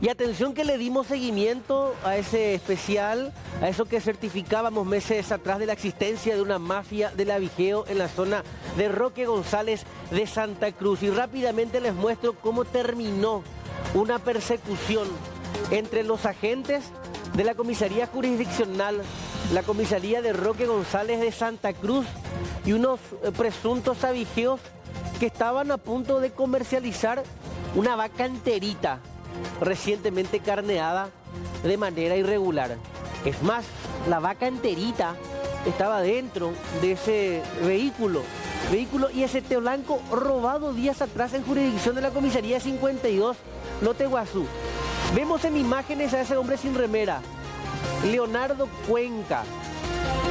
Y atención que le dimos seguimiento a ese especial, a eso que certificábamos meses atrás de la existencia de una mafia del avigeo en la zona de Roque González de Santa Cruz. Y rápidamente les muestro cómo terminó una persecución entre los agentes de la comisaría jurisdiccional, la comisaría de Roque González de Santa Cruz y unos eh, presuntos avigeos que estaban a punto de comercializar una vaca enterita recientemente carneada de manera irregular. Es más, la vaca enterita estaba dentro de ese vehículo. Vehículo ese blanco robado días atrás en jurisdicción de la comisaría 52 Lote Guazú. Vemos en imágenes a ese hombre sin remera, Leonardo Cuenca.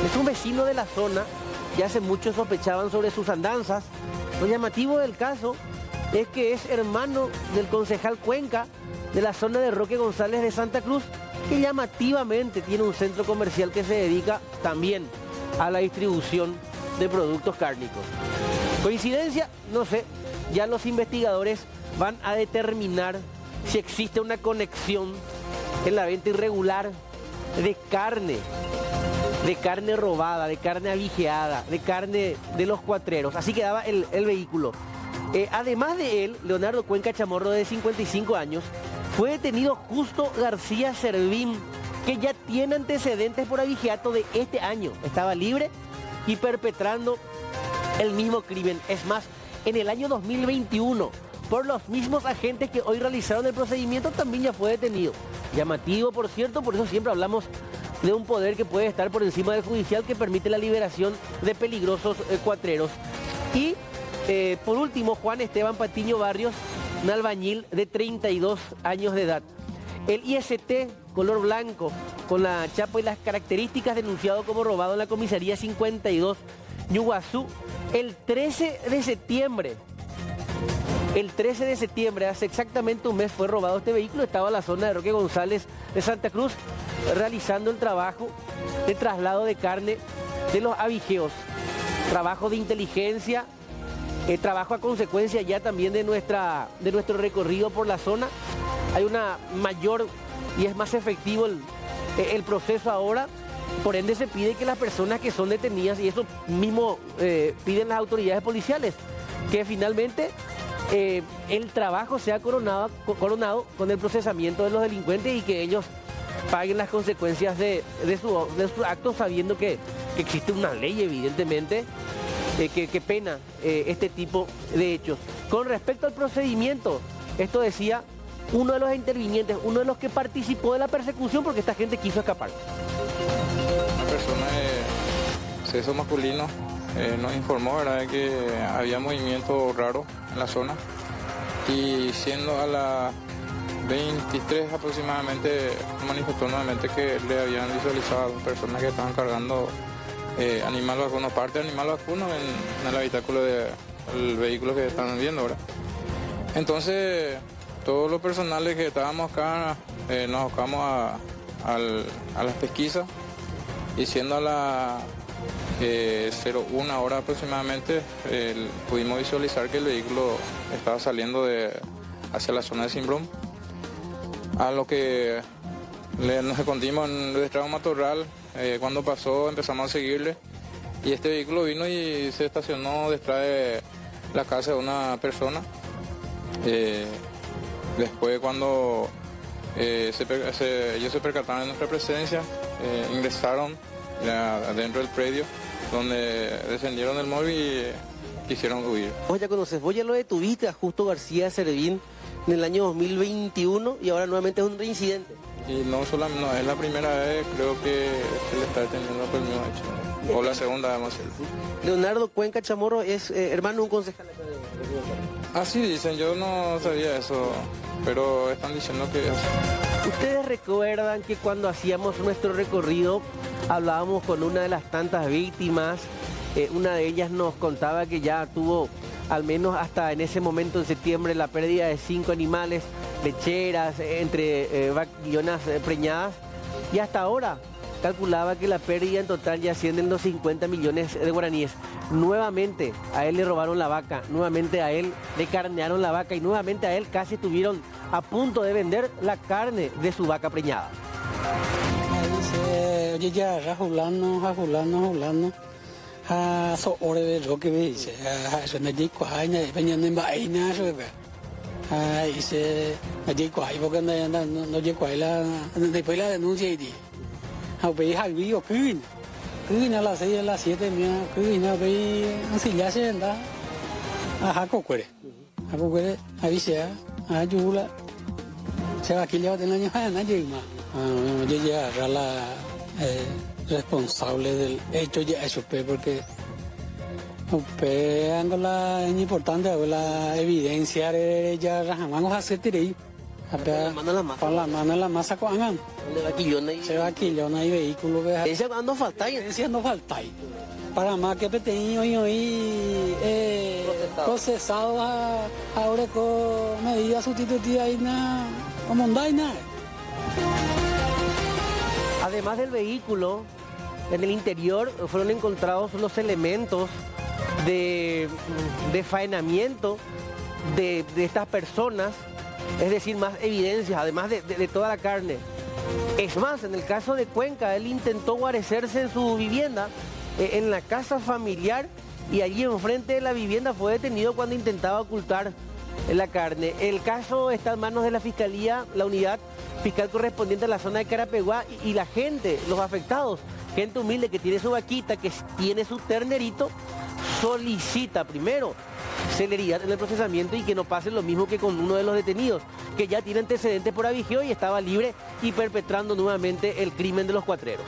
Es un vecino de la zona y hace mucho sospechaban sobre sus andanzas. Lo llamativo del caso es que es hermano del concejal Cuenca de la zona de Roque González de Santa Cruz, que llamativamente tiene un centro comercial que se dedica también a la distribución de productos cárnicos. ¿Coincidencia? No sé. Ya los investigadores van a determinar si existe una conexión en la venta irregular de carne, de carne robada, de carne avigeada, de carne de los cuatreros. Así quedaba el, el vehículo. Eh, además de él, Leonardo Cuenca Chamorro, de 55 años, fue detenido Justo García Servín, que ya tiene antecedentes por avigeato de este año. Estaba libre y perpetrando el mismo crimen. Es más, en el año 2021, por los mismos agentes que hoy realizaron el procedimiento, también ya fue detenido. Llamativo, por cierto, por eso siempre hablamos de un poder que puede estar por encima del judicial que permite la liberación de peligrosos eh, cuatreros. Y eh, por último, Juan Esteban Patiño Barrios, un albañil de 32 años de edad. El IST, color blanco, con la chapa y las características denunciado como robado en la comisaría 52 Ñuguazú el 13 de septiembre. El 13 de septiembre, hace exactamente un mes, fue robado este vehículo. Estaba en la zona de Roque González de Santa Cruz realizando el trabajo de traslado de carne de los avigeos. Trabajo de inteligencia, eh, trabajo a consecuencia ya también de, nuestra, de nuestro recorrido por la zona. Hay una mayor y es más efectivo el, el proceso ahora. Por ende se pide que las personas que son detenidas, y eso mismo eh, piden las autoridades policiales, que finalmente eh, el trabajo sea coronado, coronado con el procesamiento de los delincuentes y que ellos paguen las consecuencias de, de, su, de sus actos sabiendo que existe una ley evidentemente eh, que, pena eh, este tipo de hechos. Con respecto al procedimiento, esto decía uno de los intervinientes, uno de los que participó de la persecución porque esta gente quiso escapar. Una persona de sexo masculino eh, nos informó ¿verdad? que había movimiento raro en la zona y siendo a las 23 aproximadamente manifestó nuevamente que le habían visualizado a personas que estaban cargando eh, animal vacuno, parte de animal vacuno en, el habitáculo del vehículo que están viendo ahora. Entonces, todos los personales que estábamos acá eh, nos buscamos a, las pesquisas y siendo a la eh, 01 hora aproximadamente pudimos visualizar que el vehículo estaba saliendo de, hacia la zona de Simbrón. A lo que nos escondimos en el estrado matorral eh, cuando pasó empezamos a seguirle y este vehículo vino y se estacionó detrás de la casa de una persona. Eh, después cuando eh, ellos se percataron de nuestra presencia, ingresaron adentro del predio donde descendieron del móvil y quisieron huir. Vos ya conoces, vos ya lo detuviste a Justo García Servín en el año 2021 y ahora nuevamente es un reincidente. Y no solamente, no, es la primera vez, creo que él está deteniendo por el mismo hecho. O la segunda, vamos a decir. Leonardo Cuenca Chamorro es eh, hermano de un concejal acá de Ah, sí, dicen, yo no sabía eso, pero están diciendo que es. ¿Ustedes recuerdan que cuando hacíamos nuestro recorrido hablábamos con una de las tantas víctimas? Eh, una de ellas nos contaba que ya tuvo, al menos hasta en ese momento en septiembre, la pérdida de cinco animales lecheras, entre eh, eh, preñadas. Y hasta ahora calculaba que la pérdida en total ya asciende en los 50 millones de guaraníes. Nuevamente a él le robaron la vaca, nuevamente a él le carnearon la vaca y nuevamente a él casi tuvieron a punto de vender la carne de su vaca preñada. Dice, oye, ya, ya, fulano, fulano. Ha, so ore de lo que dice, ha, eso no dice cuál, no, venía no va ahí, no, eso, no dice cuál, porque no, cuál, la, después la denuncia y dice, ha, ve, ha, vi, o, cứ, cứ, a las seis, a las siete, mira, cứ, no, ve, así ya se anda, ha, ha, co, cuere, ha, co, cuere, ha, dice, ha, yula, se va aquí, le va a tener, ha, no, llega más. Ah, yo ya la eh, responsable del hecho ya eso porque pues ando la es importante la evidencia de ya jamás a hacer tiré la mano en la masa. con la mano en la masa con hagan. Le va quillona y- se no vehículo ve Ese cuando falta evidencia no falta para más que peteño y hoy eh, Procesado. ahora con medidas sustitutivas y nada como no nada. Además del vehículo, en el interior fueron encontrados los elementos de, de faenamiento de, de estas personas, es decir, más evidencias, además de, de- toda la carne. Es más, en el caso de Cuenca, él intentó guarecerse en su vivienda, eh, en la casa familiar, y allí enfrente de la vivienda fue detenido cuando intentaba ocultar la carne. El caso está en manos de la Fiscalía, la unidad fiscal correspondiente a la zona de Carapeguá y la gente, los afectados, gente humilde que tiene su vaquita, que tiene su ternerito, solicita primero celeridad en el procesamiento y que no pase lo mismo que con uno de los detenidos, que ya tiene antecedentes por avigio y estaba libre y perpetrando nuevamente el crimen de los cuatreros.